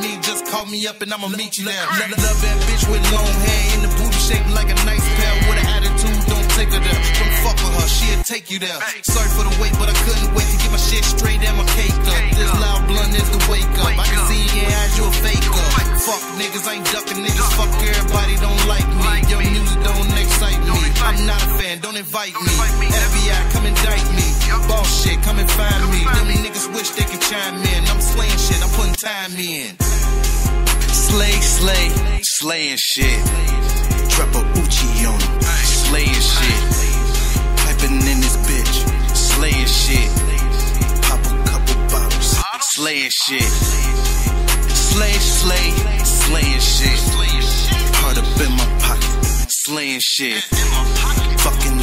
me, just call me up and I'ma meet you there. Love, love that bitch with long hair in the booty shaped like a nice pair. With an attitude, don't take her there. Don't fuck with her, she'll take you there. Sorry for the wait, but I couldn't wait to get my shit straight and my cake up. This loud blunt is the wake up. I can see your eyes you a faker. Fuck niggas, I ain't ducking niggas. Fuck everybody, don't like me. Your music don't excite me. I'm not a fan, don't invite me. FBI, come indict me. Boss shit, come and find me. Them niggas wish they could chime in. Slaying shit, I'm putting time in. Slay, slay, slaying shit. Drop a Uchi on him. Slaying shit. Piping in this bitch. Slaying shit. Pop a couple bottles. Slaying shit. Slay, slay, slaying shit. Heart up in my pocket. Slaying shit. Fucking